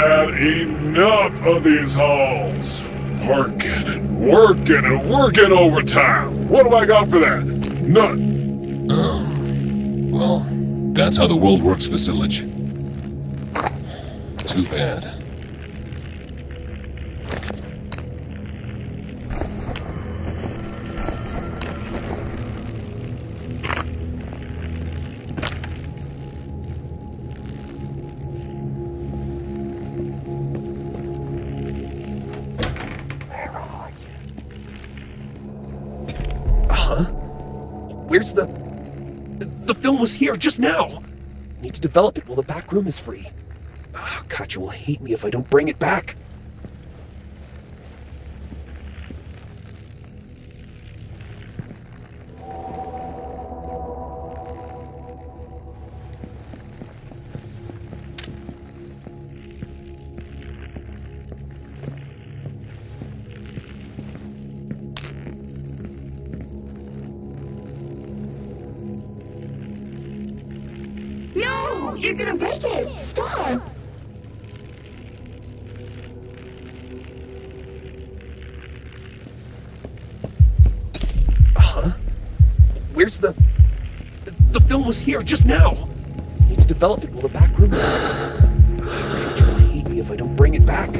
Had enough of these halls. Working and working and working overtime. What do I got for that? None. Um, Well, that's how the world works, Vasilich. Too bad. Where's the. The film was here just now! Need to develop it while the back room is free. Ah, Katja will hate me if I don't bring it back. No! You're gonna break it! Stop! Huh? Where's the. The film was here just now! Need to develop it while the back room is will hate me if I don't bring it back.